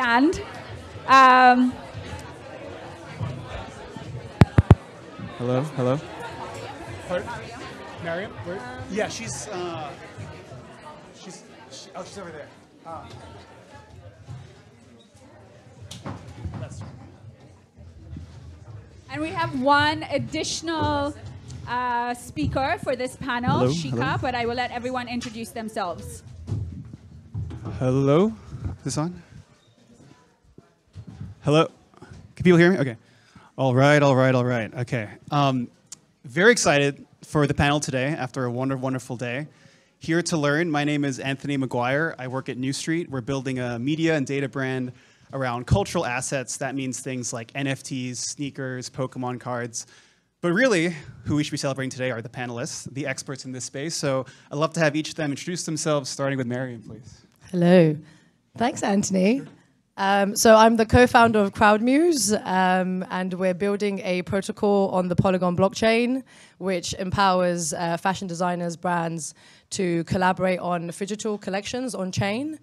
stand. Um, Hello, hello. Pardon? Maryam? Where? yeah, she's. Uh, she's. She, oh, she's over there. Ah. And we have one additional uh, speaker for this panel, Hello, Shika, hello. but I will let everyone introduce themselves. Hello? Is this on? Hello? Can people hear me? Okay. All right, all right, all right. Okay. Um, very excited for the panel today after a wonder, wonderful day. Here to learn, my name is Anthony McGuire. I work at Neustreet. We're building a media and data brand around cultural assets. That means things like NFTs, sneakers, Pokemon cards. But really, who we should be celebrating today are the panelists, the experts in this space. So I'd love to have each of them introduce themselves, starting with Maryam, please. Hello. Thanks, Anthony. Um, so I'm the co-founder of CrowdMuse, um, and we're building a protocol on the Polygon blockchain, which empowers uh, fashion designers, brands to collaborate on digital collections on chain,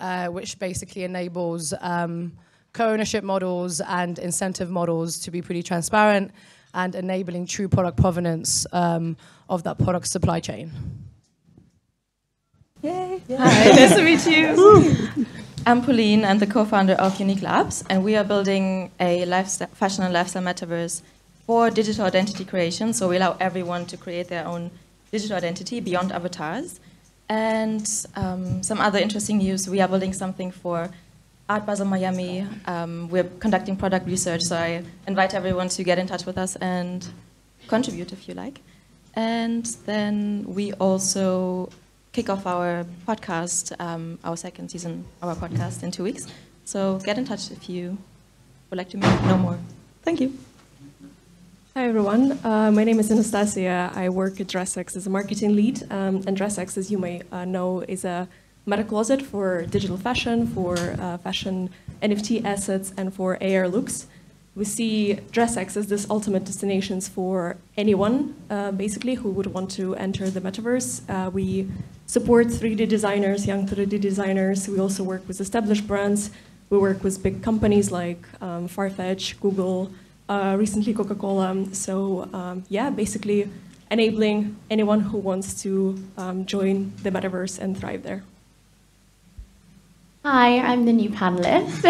uh, which basically enables um, co-ownership models and incentive models to be pretty transparent and enabling true product provenance um, of that product supply chain. Yay! Hi, nice to meet you. I'm Pauline. I'm the co-founder of Unik Labs, and we are building a fashion and lifestyle metaverse for digital identity creation. So we allow everyone to create their own digital identity beyond avatars. And um, some other interesting news: we are building something for Art Basel Miami. Um, we're conducting product research, so I invite everyone to get in touch with us and contribute if you like. And then we also kick off our podcast, um, our second season, our podcast in two weeks. So get in touch if you would like to know more. Thank you. Hi everyone, uh, my name is Anastasiia. I work at DressX as a marketing lead, um, and DressX, as you may uh, know, is a meta closet for digital fashion, for uh, fashion NFT assets, and for AR looks. We see DressX as this ultimate destinations for anyone, uh, basically, who would want to enter the metaverse. Uh, we support 3D designers, young 3D designers. We also work with established brands. We work with big companies like um, Farfetch, Google, uh, recently Coca-Cola. So um, yeah, basically enabling anyone who wants to um, join the metaverse and thrive there. Hi, I'm the new panelist.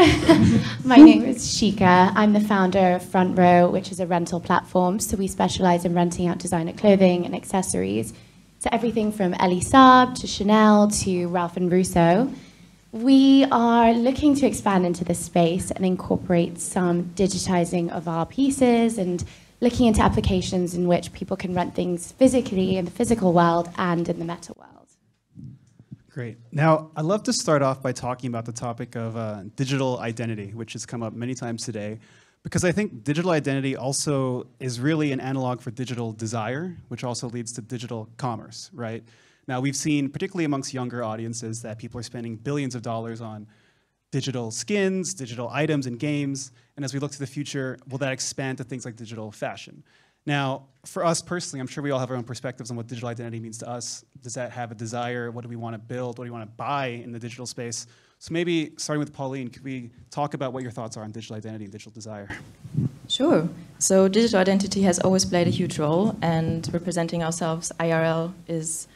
My name is Shika. I'm the founder of Front Row, which is a rental platform. So we specialize in renting out designer clothing and accessories. So everything from Elie Saab to Chanel to Ralph and Russo. We are looking to expand into this space and incorporate some digitizing of our pieces and looking into applications in which people can rent things physically in the physical world and in the meta world. Great. Now, I'd love to start off by talking about the topic of uh, digital identity, which has come up many times today, because I think digital identity also is really an analog for digital desire, which also leads to digital commerce, right? Now, we've seen, particularly amongst younger audiences, that people are spending billions of dollars on digital skins, digital items, and games. And as we look to the future, will that expand to things like digital fashion? Now, for us personally, I'm sure we all have our own perspectives on what digital identity means to us. Does that have a desire? What do we want to build? What do we want to buy in the digital space? So maybe starting with Pauline, could we talk about what your thoughts are on digital identity and digital desire? Sure. So digital identity has always played a huge role, and representing ourselves IRL is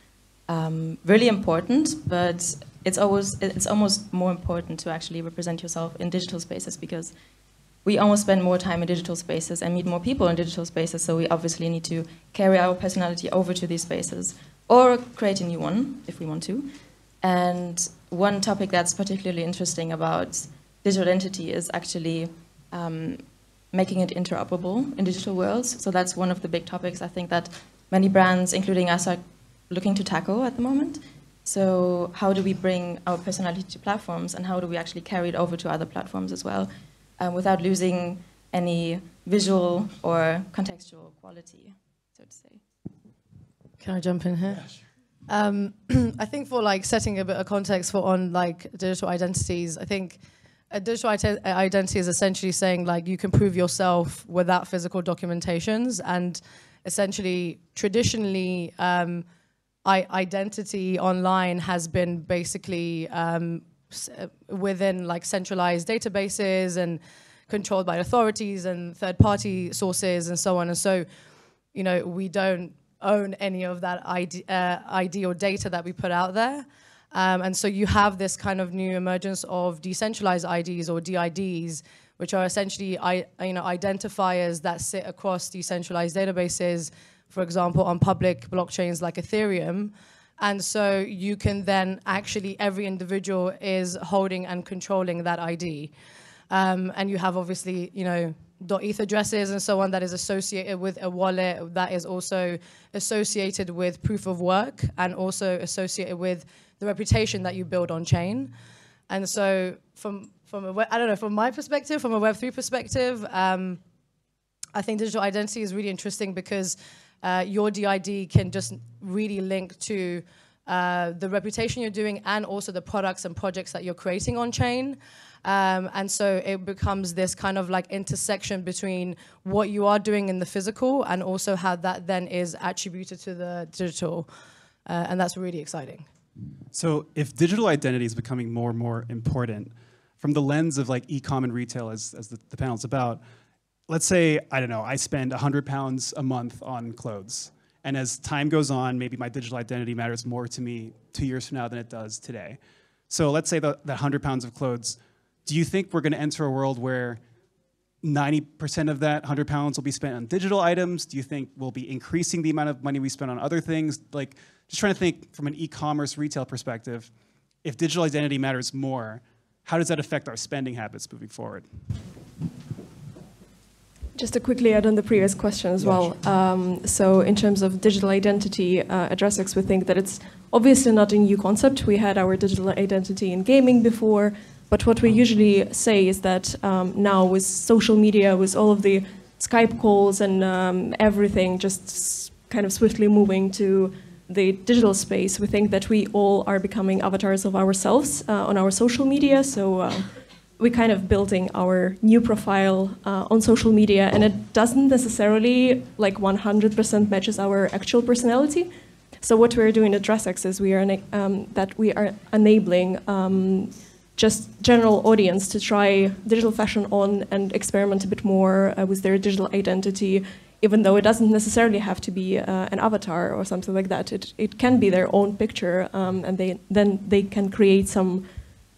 um, really important. But it's always it's almost more important to actually represent yourself in digital spaces because we almost spend more time in digital spaces and meet more people in digital spaces. So we obviously need to carry our personality over to these spaces or create a new one if we want to. And one topic that's particularly interesting about digital identity is actually um, making it interoperable in digital worlds. So that's one of the big topics I think that many brands, including us, are looking to tackle at the moment. So how do we bring our personality to platforms and how do we actually carry it over to other platforms as well um, without losing any visual or contextual quality, so to say. Can I jump in here? Yeah, Um, I think for like setting a bit of context for on like digital identities, I think a digital ite- identity is essentially saying like you can prove yourself without physical documentations, and essentially traditionally, um, I- identity online has been basically um, s- uh, within like centralized databases and controlled by authorities and third party sources and so on. And so, you know, we don't own any of that ID, uh, ID or data that we put out there. Um, and so you have this kind of new emergence of decentralized IDs or DIDs, which are essentially I, you know, identifiers that sit across decentralized databases, for example, on public blockchains like Ethereum. And so you can then actually, every individual is holding and controlling that ID. Um, and you have obviously, you know, dot .eth addresses and so on that is associated with a wallet that is also associated with proof of work and also associated with the reputation that you build on chain. And so from from a we- I don't know from my perspective, from a Web three perspective, um, I think digital identity is really interesting because uh, your DID can just really link to uh, the reputation you're doing and also the products and projects that you're creating on chain. Um, and so it becomes this kind of like intersection between what you are doing in the physical and also how that then is attributed to the digital. Uh, and that's really exciting. So if digital identity is becoming more and more important, from the lens of like e-com and retail, as, as the, the panel's about, let's say, I don't know, I spend 100 pounds a month on clothes. And as time goes on, maybe my digital identity matters more to me two years from now than it does today. So let's say that, that 100 pounds of clothes, do you think we're going to enter a world where 90% of that 100 pounds will be spent on digital items? Do you think we'll be increasing the amount of money we spend on other things? Like, just trying to think from an e-commerce retail perspective, if digital identity matters more, how does that affect our spending habits moving forward? Just to quickly add on the previous question as well. Um, so, in terms of digital identity, uh, at we think that it's obviously not a new concept. We had our digital identity in gaming before, but what we usually say is that um, now with social media, with all of the Skype calls and um, everything just kind of swiftly moving to the digital space, we think that we all are becoming avatars of ourselves uh, on our social media. So. Uh, we're kind of building our new profile uh, on social media and it doesn't necessarily like 100% matches our actual personality. So what we're doing at DressX is we are um, that we are enabling um, just general audience to try digital fashion on and experiment a bit more uh, with their digital identity. Even though it doesn't necessarily have to be uh, an avatar or something like that it, it can be their own picture um, and they then they can create some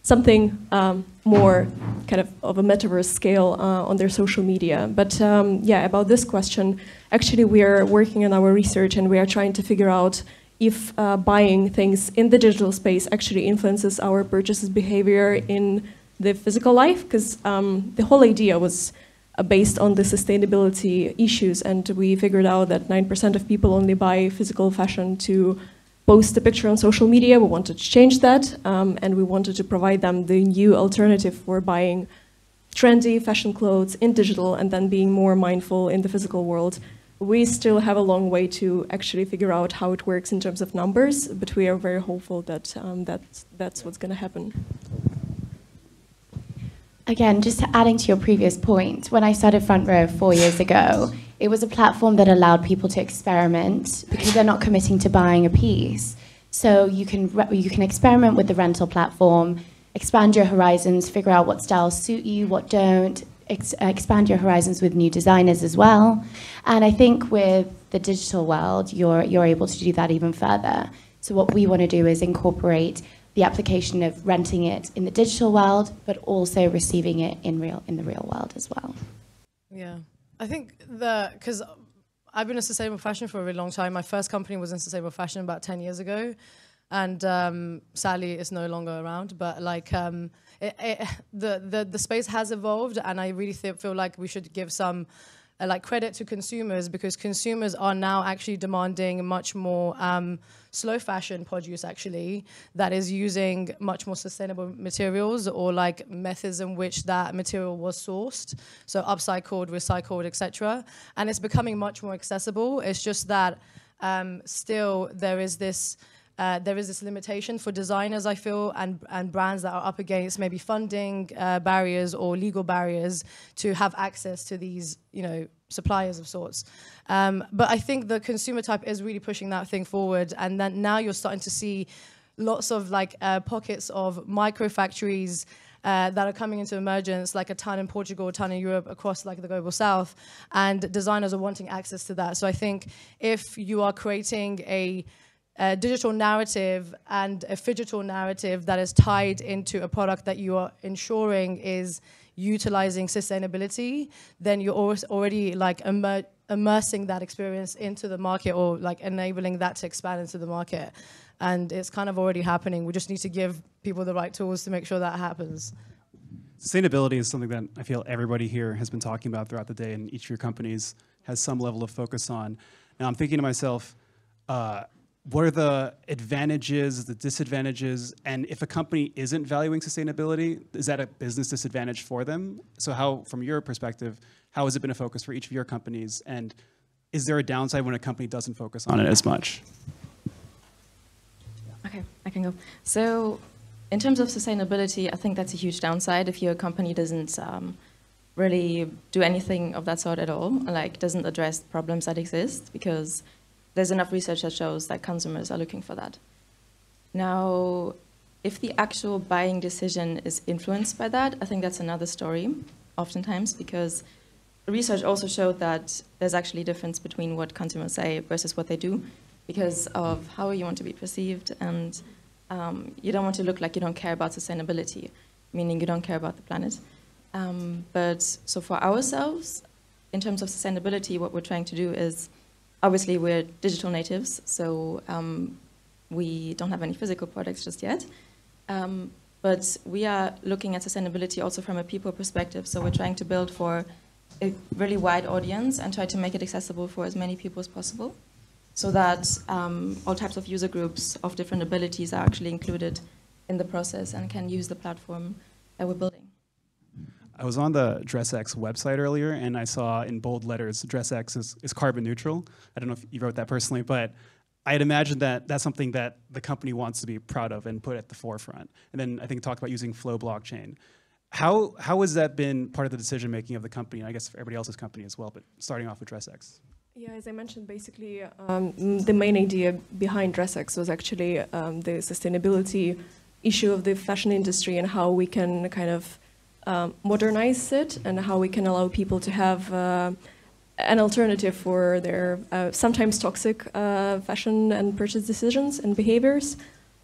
something um, more kind of of a metaverse scale uh, on their social media. But um, yeah, about this question, actually we are working on our research and we are trying to figure out if uh, buying things in the digital space actually influences our purchases behavior in the physical life, because um, the whole idea was uh, based on the sustainability issues, and we figured out that 9% of people only buy physical fashion to post a picture on social media. We wanted to change that, um, and we wanted to provide them the new alternative for buying trendy fashion clothes in digital and then being more mindful in the physical world. We still have a long way to actually figure out how it works in terms of numbers, but we are very hopeful that um, that's, that's what's going to happen. Again, just adding to your previous point, when I started Front Row four years ago, it was a platform that allowed people to experiment because they're not committing to buying a piece. So you can you can experiment with the rental platform, expand your horizons, figure out what styles suit you, what don't, ex- uh, expand your horizons with new designers as well. And I think with the digital world, you're you're able to do that even further. So what we want to do is incorporate the application of renting it in the digital world, but also receiving it in real in the real world as well. Yeah, I think the because I've been in sustainable fashion for a really long time. My first company was in sustainable fashion about ten years ago, and um, sadly, it's no longer around. But like, um, it, it, the the the space has evolved, and I really feel like we should give some. Uh, like credit to consumers because consumers are now actually demanding much more um, slow fashion produce actually that is using much more sustainable materials or like methods in which that material was sourced. So upcycled recycled etc and it's becoming much more accessible. It's just that um, still there is this uh, there is this limitation for designers, I feel, and, and brands that are up against maybe funding uh, barriers or legal barriers to have access to these, you know, suppliers of sorts. Um, but I think the consumer type is really pushing that thing forward, and then now you're starting to see lots of like uh, pockets of micro factories uh, that are coming into emergence, like a ton in Portugal, a ton in Europe, across like the global south, and designers are wanting access to that. So I think if you are creating a a digital narrative and a digital narrative that is tied into a product that you are ensuring is utilizing sustainability, then you're already like immer immersing that experience into the market or like enabling that to expand into the market. And it's kind of already happening. We just need to give people the right tools to make sure that happens. Sustainability is something that I feel everybody here has been talking about throughout the day, and each of your companies has some level of focus on. Now, I'm thinking to myself, uh, what are the advantages, the disadvantages, and if a company isn't valuing sustainability, is that a business disadvantage for them? So how, from your perspective, how has it been a focus for each of your companies, and is there a downside when a company doesn't focus on it as much? Okay, I can go. So in terms of sustainability, I think that's a huge downside if your company doesn't um, really do anything of that sort at all, like doesn't address problems that exist, because there's enough research that shows that consumers are looking for that. Now, if the actual buying decision is influenced by that, I think that's another story, oftentimes, because research also showed that there's actually a difference between what consumers say versus what they do, because of how you want to be perceived, and um, you don't want to look like you don't care about sustainability, meaning you don't care about the planet. Um, but so for ourselves, in terms of sustainability, what we're trying to do is obviously we're digital natives, so um, we don't have any physical products just yet. Um, but we are looking at sustainability also from a people perspective. So we're trying to build for a really wide audience and try to make it accessible for as many people as possible so that um, all types of user groups of different abilities are actually included in the process and can use the platform that we're building. I was on the DressX website earlier, and I saw in bold letters, DressX is, is carbon neutral. I don't know if you wrote that personally, but I had imagined that that's something that the company wants to be proud of and put at the forefront. And then I think talked about using Flow blockchain. How, how has that been part of the decision making of the company? And I guess for everybody else's company as well, but starting off with DressX. Yeah, as I mentioned, basically um, the main idea behind DressX was actually um, the sustainability issue of the fashion industry and how we can kind of um, modernize it and how we can allow people to have uh, an alternative for their uh, sometimes toxic uh, fashion and purchase decisions and behaviors.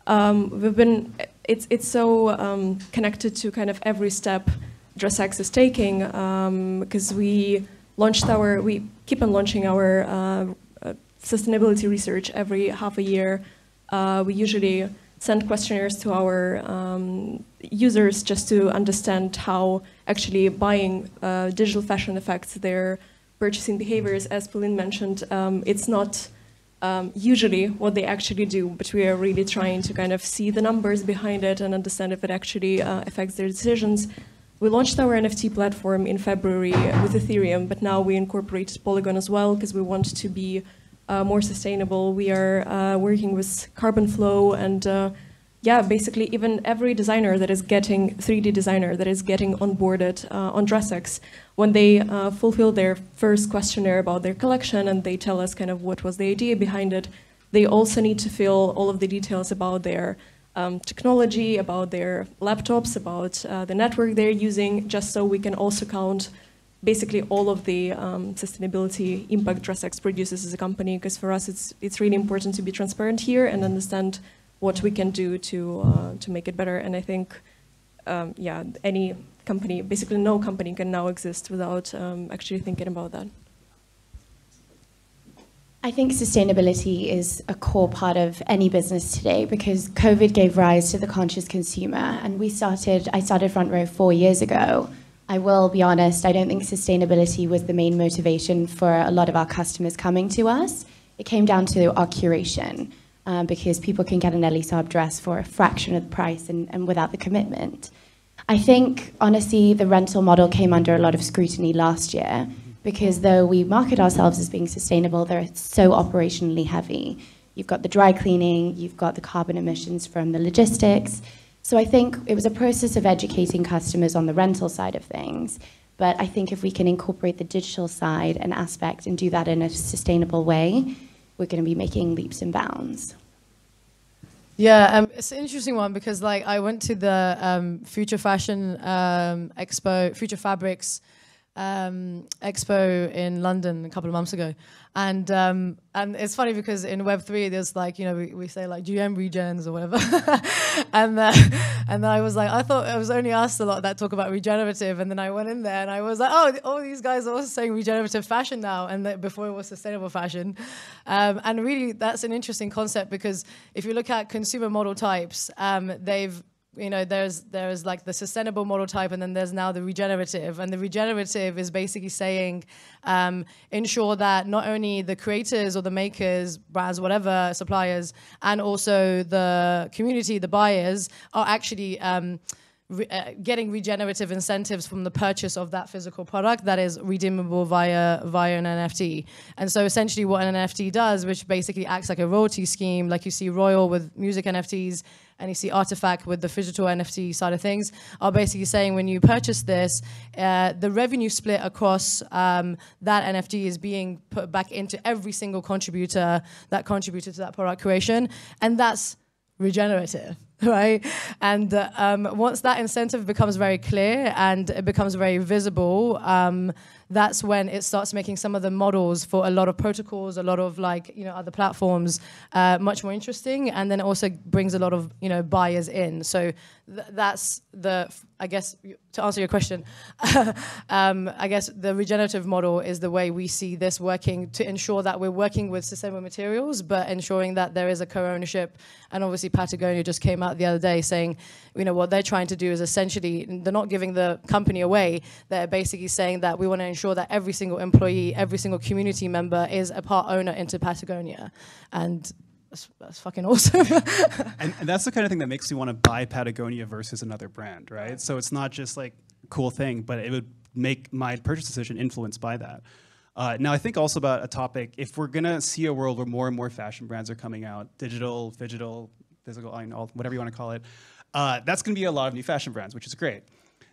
Um, we've been, it's, it's so um, connected to kind of every step DressX is taking because um, we launched our, we keep on launching our uh, uh, sustainability research every half a year. Uh, we usually send questionnaires to our um, users just to understand how actually buying uh, digital fashion affects their purchasing behaviors. As Pauline mentioned, um, it's not um, usually what they actually do, but we are really trying to kind of see the numbers behind it and understand if it actually uh, affects their decisions. We launched our NFT platform in February with Ethereum, but now we incorporated Polygon as well because we want to be uh, more sustainable. We are uh, working with Carbon Flow and uh, yeah, basically even every designer that is getting 3D designer that is getting onboarded uh, on DressX, when they uh, fulfill their first questionnaire about their collection and they tell us kind of what was the idea behind it, they also need to fill all of the details about their um, technology, about their laptops, about uh, the network they're using, just so we can also count basically all of the um, sustainability impact DressX produces as a company, because for us it's, it's really important to be transparent here and understand what we can do to, uh, to make it better. And I think, um, yeah, any company, basically no company can now exist without um, actually thinking about that. I think sustainability is a core part of any business today because COVID gave rise to the conscious consumer. And we started, I started Front Row four years ago. I will be honest, I don't think sustainability was the main motivation for a lot of our customers coming to us. It came down to our curation um, because people can get an Elie Saab dress for a fraction of the price and, and without the commitment. I think, honestly, the rental model came under a lot of scrutiny last year because though we market ourselves as being sustainable, they're so operationally heavy. You've got the dry cleaning, you've got the carbon emissions from the logistics. So I think it was a process of educating customers on the rental side of things. But I think if we can incorporate the digital side and aspect and do that in a sustainable way, we're going to be making leaps and bounds. Yeah, um, it's an interesting one because like I went to the um, Future Fashion um, Expo, Future Fabrics um, Expo in London a couple of months ago, and um, and it's funny because in Web three there's like you know we, we say like GM regens or whatever, and uh, and then I was like I thought I was only asked a lot that talk about regenerative, and then I went in there and I was like oh all these guys are also saying regenerative fashion now, and before it was sustainable fashion, um, and really that's an interesting concept because if you look at consumer model types, um, they've you know there's there's like the sustainable model type and then there's now the regenerative. And the regenerative is basically saying um, ensure that not only the creators or the makers brands whatever suppliers and also the community the buyers are actually um, re- uh, getting regenerative incentives from the purchase of that physical product that is redeemable via via an NFT. And so essentially what an NFT does, which basically acts like a royalty scheme, like you see Royal with music NFTs and you see RTFKT with the digital NFT side of things, are basically saying when you purchase this, uh, the revenue split across um, that NFT is being put back into every single contributor that contributed to that product creation. And that's regenerative right and uh, um, once that incentive becomes very clear and it becomes very visible um, that's when it starts making some of the models for a lot of protocols a lot of like you know other platforms uh, much more interesting and then it also brings a lot of you know buyers in so th- that's the I guess to answer your question, um, I guess the regenerative model is the way we see this working to ensure that we're working with sustainable materials, but ensuring that there is a co-ownership. And obviously, Patagonia just came out the other day saying, you know, what they're trying to do is essentially they're not giving the company away. They're basically saying that we want to ensure that every single employee, every single community member is a part owner into Patagonia, and that's, that's fucking awesome. and, and, that's the kind of thing that makes you want to buy Patagonia versus another brand, right? So it's not just like a cool thing, but it would make my purchase decision influenced by that. Uh, now, I think also about a topic, if we're going to see a world where more and more fashion brands are coming out, digital, digital, physical, whatever you want to call it, uh, that's going to be a lot of new fashion brands, which is great.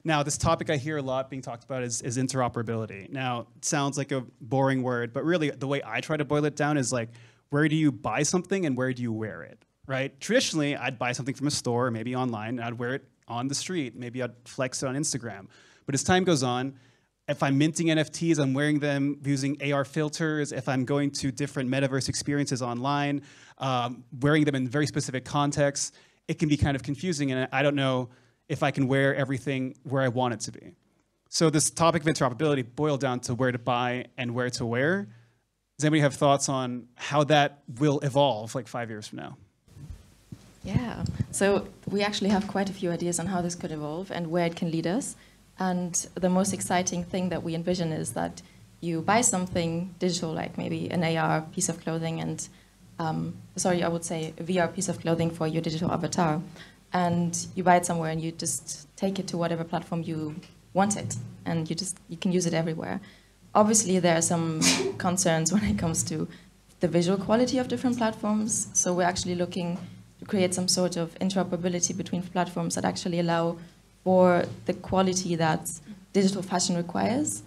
Now, this topic I hear a lot being talked about is, is interoperability. Now, it sounds like a boring word, but really the way I try to boil it down is like, where do you buy something and where do you wear it, right? Traditionally, I'd buy something from a store, or maybe online, and I'd wear it on the street. Maybe I'd flex it on Instagram. But as time goes on, if I'm minting NFTs, I'm wearing them using AR filters. If I'm going to different metaverse experiences online, um, wearing them in very specific contexts, it can be kind of confusing, and I don't know if I can wear everything where I want it to be. So this topic of interoperability boiled down to where to buy and where to wear. Does anybody have thoughts on how that will evolve like five years from now? Yeah, so we actually have quite a few ideas on how this could evolve and where it can lead us. And the most exciting thing that we envision is that you buy something digital, like maybe an AR piece of clothing, and um, sorry, I would say a VR piece of clothing for your digital avatar, and you buy it somewhere and you just take it to whatever platform you want it, and you just you can use it everywhere. Obviously there are some concerns when it comes to the visual quality of different platforms. So we're actually looking to create some sort of interoperability between platforms that actually allow for the quality that digital fashion requires.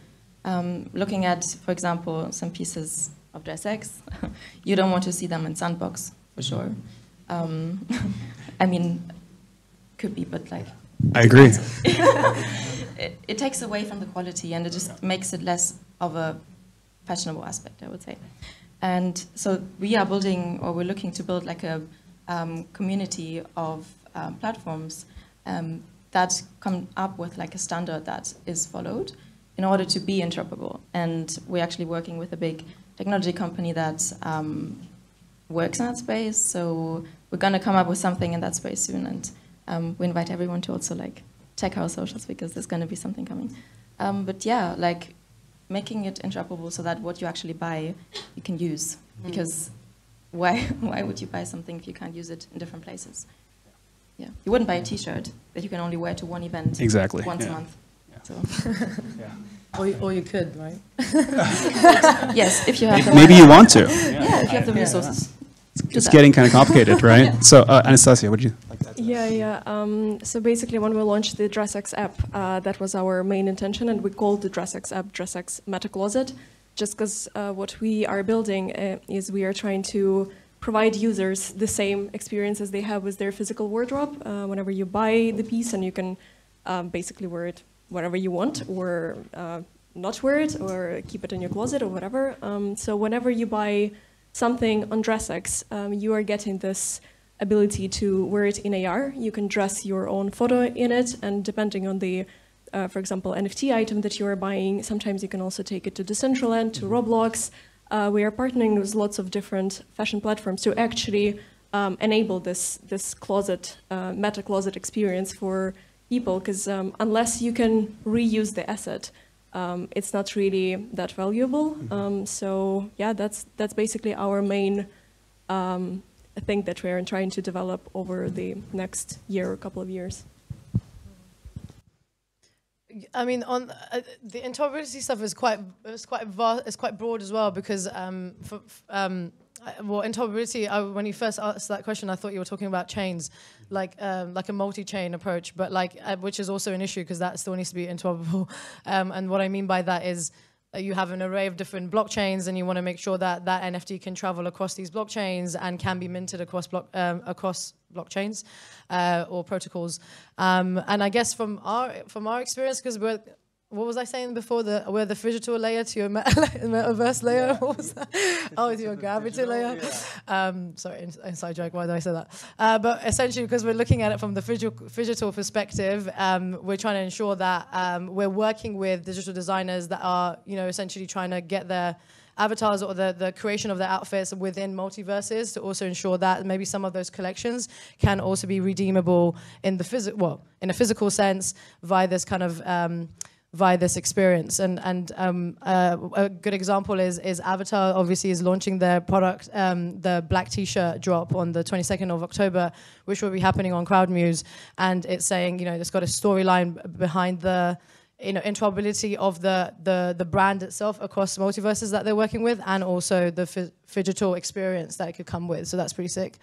Um, looking at, for example, some pieces of DressX, you don't want to see them in Sandbox, for sure. Um, I mean, could be, but like... I agree. it, it takes away from the quality and it just makes it less of a fashionable aspect, I would say. And so we are building, or we're looking to build like a um, community of um, platforms um, that come up with like a standard that is followed in order to be interoperable. And we're actually working with a big technology company that um, works in that space. So we're going to come up with something in that space soon. And um, we invite everyone to also like check our socials because there's going to be something coming. Um, but yeah, like making it interoperable so that what you actually buy you can use. Mm. Because why why would you buy something if you can't use it in different places? Yeah, you wouldn't buy a T-shirt that you can only wear to one event exactly once yeah. a month. Yeah. So. yeah. Or, or you could, right? yes, if you have. Maybe you want to. Yeah, if you have the resources. It's getting kind of complicated, right? So, uh, Anastasiia, what do you like that? Yeah, yeah. Um, so basically, when we launched the DressX app, uh, that was our main intention, and we called the DressX app DressX Meta Closet, just because uh, what we are building uh, is we are trying to provide users the same experience as they have with their physical wardrobe. Uh, whenever you buy the piece and you can um, basically wear it wherever you want or uh, not wear it or keep it in your closet or whatever. Um, so whenever you buy something on DressX, um, you are getting this ability to wear it in AR. You can dress your own photo in it and depending on the uh, for example, NFT item that you are buying. Sometimes you can also take it to Decentraland, to Roblox. Uh, we are partnering with lots of different fashion platforms to actually um, enable this this closet, uh, meta closet experience for people. Because um, unless you can reuse the asset, um, it's not really that valuable. Um, so yeah, that's that's basically our main um, thing that we're trying to develop over the next year or couple of years. I mean, on uh, the interoperability stuff is quite it's quite vast, it's quite broad as well because um, for, um, well, interoperability. I, when you first asked that question, I thought you were talking about chains, like um, like a multi-chain approach, but like uh, which is also an issue because that still needs to be interoperable. Um, and what I mean by that is. Uh, You have an array of different blockchains, and you want to make sure that that NFT can travel across these blockchains and can be minted across block um, across blockchains uh, or protocols. Um, and I guess from our from our experience, because we're what was I saying before? The we're the phygital layer to your meta- metaverse layer. What was that? Oh, to your gravity layer. Um, sorry, inside joke. Why did I say that? Uh, but essentially, because we're looking at it from the phygital perspective, um, we're trying to ensure that um, we're working with digital designers that are, you know, essentially trying to get their avatars or the, the creation of their outfits within multiverses to also ensure that maybe some of those collections can also be redeemable in the physical well in a physical sense via this kind of um, via this experience. And and um, uh, a good example is is AVATA obviously is launching their product um, the black t-shirt drop on the 22nd of October which will be happening on CrowdMuse and it's saying you know it's got a storyline behind the you know interoperability of the the the brand itself across multiverses that they're working with and also the digital experience that it could come with. So that's pretty sick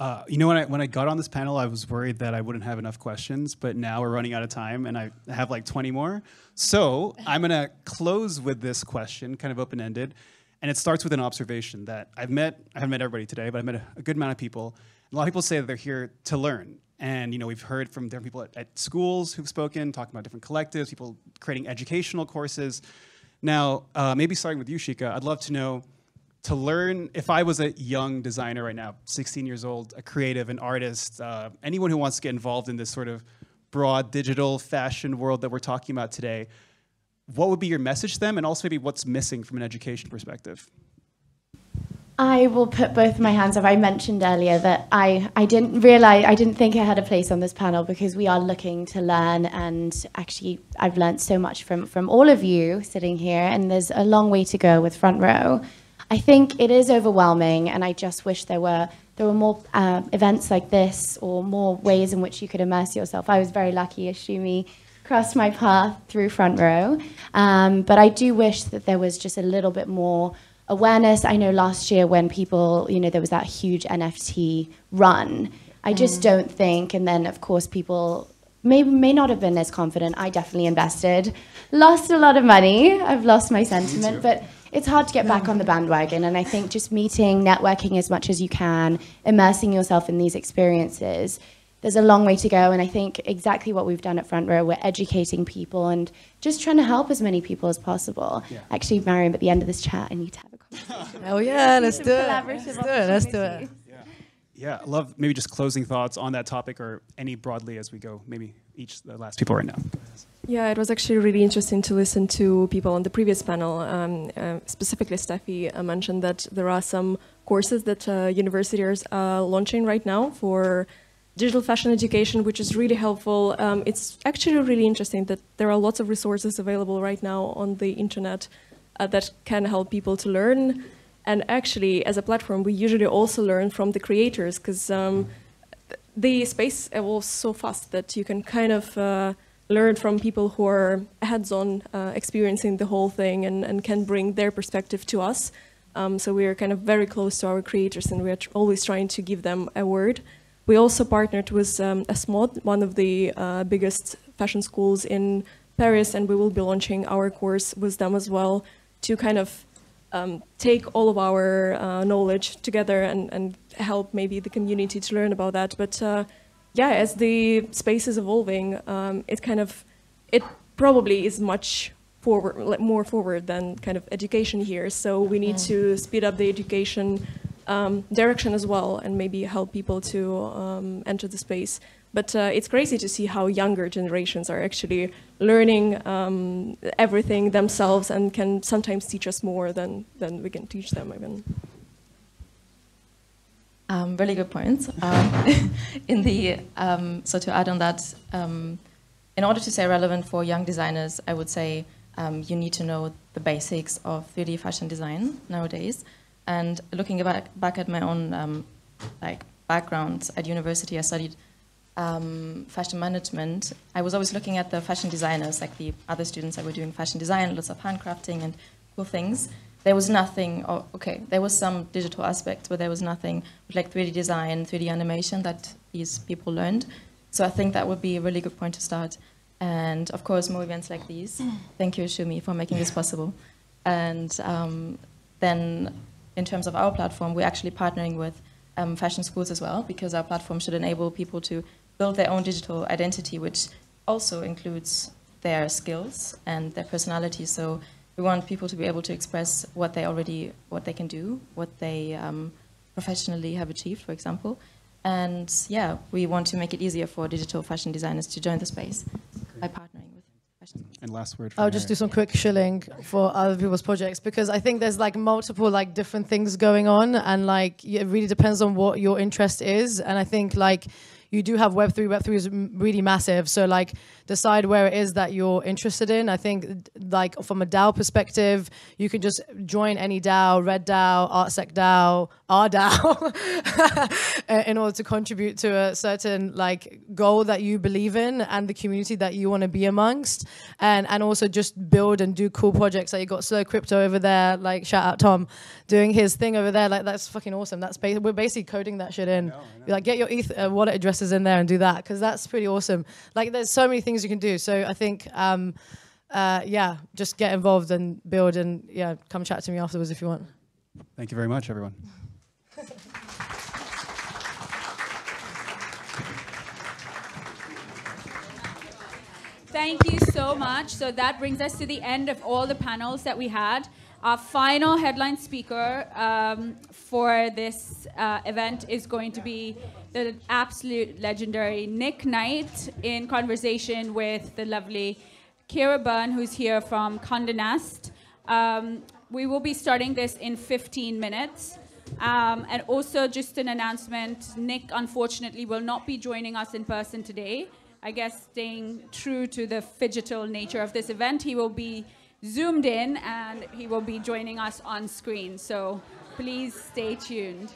Uh, you know, when I when I got on this panel, I was worried that I wouldn't have enough questions, but now we're running out of time, and I have like 20 more. So I'm gonna close with this question, kind of open ended, and it starts with an observation that I've met. I haven't met everybody today, but I've met a, a good amount of people. A lot of people say that they're here to learn, and you know, we've heard from different people at, at schools who've spoken, talking about different collectives, people creating educational courses. Now, uh, maybe starting with you, Shika, I'd love to know to learn if i was a young designer right now 16 years old a creative an artist uh, anyone who wants to get involved in this sort of broad digital fashion world that we're talking about today what would be your message to them and also maybe what's missing from an education perspective I will put both my hands up. I mentioned earlier that I, I didn't realize, I didn't think I had a place on this panel because we are looking to learn. And actually, I've learned so much from, from all of you sitting here, and there's a long way to go with Front Row. I think it is overwhelming, and I just wish there were, there were more uh, events like this or more ways in which you could immerse yourself. I was very lucky, Ashumi crossed my path through Front Row. Um, but I do wish that there was just a little bit more awareness. I know last year when people, you know, there was that huge NFT run. I just don't think, and then of course people may may not have been as confident. I definitely invested, lost a lot of money. I've lost my sentiment, but it's hard to get back on the bandwagon. And I think just meeting, networking as much as you can, immersing yourself in these experiences. There's a long way to go, and I think exactly what we've done at Front Row, we're educating people and just trying to help as many people as possible. Actually, Maryam, at the end of this chat, I need to have a conversation. oh, yeah let's Some do it let's do it let's do it opportunities. Yeah i love maybe just closing thoughts on that topic or any broadly as we go maybe each the last people right now Yeah, it was actually really interesting to listen to people on the previous panel. Um, uh, specifically, Steffi uh, mentioned that there are some courses that uh, universities are launching right now for digital fashion education, which is really helpful. Um, it's actually really interesting that there are lots of resources available right now on the internet uh, that can help people to learn. And actually, as a platform, we usually also learn from the creators because um, the space evolves so fast that you can kind of uh, learn from people who are hands-on uh, experiencing the whole thing and, and can bring their perspective to us. Um, so we are kind of very close to our creators and we are always trying to give them a word. We also partnered with um, one of the uh, biggest fashion schools in Paris, and we will be launching our course with them as well to kind of um, take all of our uh, knowledge together and, and help maybe the community to learn about that. But uh, yeah, as the space is evolving, um, it kind of, it probably is much forward, more forward than kind of education here. So we need to speed up the education um, direction as well and maybe help people to um, enter the space. But uh, it's crazy to see how younger generations are actually learning um, everything themselves and can sometimes teach us more than, than we can teach them even. Um, really good points. Um, in the um, so to add on that, um, in order to stay relevant for young designers, I would say um, you need to know the basics of 3D fashion design nowadays. And looking back, back at my own like background at university, I studied um, fashion management. I was always looking at the fashion designers, like the other students that were doing fashion design, lots of handcrafting and cool things. There was nothing, oh, okay, there was some digital aspects, but there was nothing with like 3D design, 3D animation that these people learned. So I think that would be a really good point to start. And of course, more events like these. Thank you, Shumi, for making this possible. And um, then in terms of our platform, we're actually partnering with um, fashion schools as well, because our platform should enable people to build their own digital identity, which also includes their skills and their personality. So we want people to be able to express what they already, what they can do, what they um, professionally have achieved, for example. And yeah, we want to make it easier for digital fashion designers to join the space by partnering with fashion. And last word. I'll just do some quick shilling for other people's projects because I think there's like multiple like different things going on and like it really depends on what your interest is and I think like you do have Web3. Web3 is really massive. So like decide where it is that you're interested in. I think like from a DAO perspective, you can just join any DAO, Red DAO, ArtSec DAO, our DAO, in order to contribute to a certain like goal that you believe in and the community that you want to be amongst, and and also just build and do cool projects. Like you got Slow Crypto over there, like shout out Tom, doing his thing over there. Like that's fucking awesome. That's ba- we're basically coding that shit in. I know, I know. Like get your ETH uh, wallet addresses in there and do that because that's pretty awesome. Like there's so many things you can do. So I think. Um, uh, yeah, just get involved and build, and yeah, come chat to me afterwards if you want. Thank you very much, everyone. Thank you so much. So that brings us to the end of all the panels that we had. Our final headline speaker um, for this uh, event is going to be the absolute legendary Nick Knight in conversation with the lovely Kira Byrne, who's here from Condé Nast. Um, we will be starting this in 15 minutes. Um, and also, just an announcement Nick, unfortunately, will not be joining us in person today. I guess staying true to the phygital nature of this event, he will be zoomed in and he will be joining us on screen. So please stay tuned.